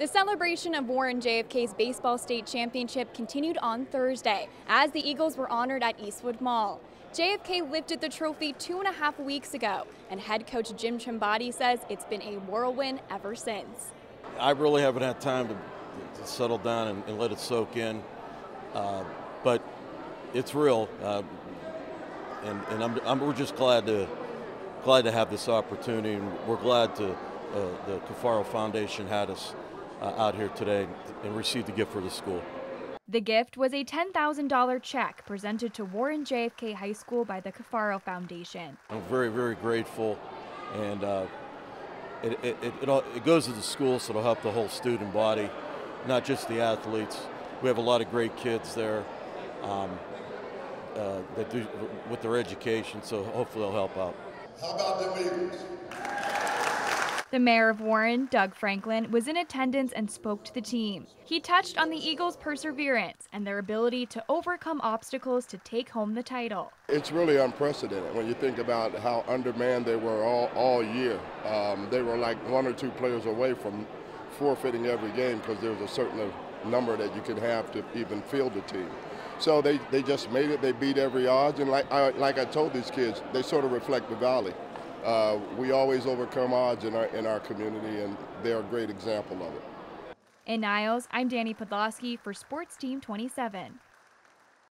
The celebration of Warren JFK's Baseball State Championship continued on Thursday as the Eagles were honored at Eastwood Mall. JFK lifted the trophy two and a half weeks ago, and head coach Jim Chambati says it's been a whirlwind ever since. I really haven't had time to, to settle down and, and, let it soak in, uh, but it's real, uh, and, and I'm, I'm, we're just glad to glad to have this opportunity, and we're glad to uh, the Cafaro Foundation had us uh, out here today and received a gift for the school. The gift was a $10,000 check presented to Warren JFK High School by the Cafaro Foundation. I'm very, very grateful, and uh, it, it, it, it, all, it goes to the school, so it'll help the whole student body, not just the athletes. We have a lot of great kids there um, uh, that do with their education, so hopefully they'll help out. How about them Eagles? The mayor of Warren, Doug Franklin, was in attendance and spoke to the team. He touched on the Eagles' perseverance and their ability to overcome obstacles to take home the title. It's really unprecedented when you think about how undermanned they were all, all year. Um, they were like one or two players away from forfeiting every game because there was a certain number that you could have to even field the team. So they, they just made it. They beat every odds. And like I, like I told these kids, they sort of reflect the Valley. Uh, we always overcome odds in our, in our community, and they're a great example of it. In Niles, I'm Danny Podlosky for Sports Team 27.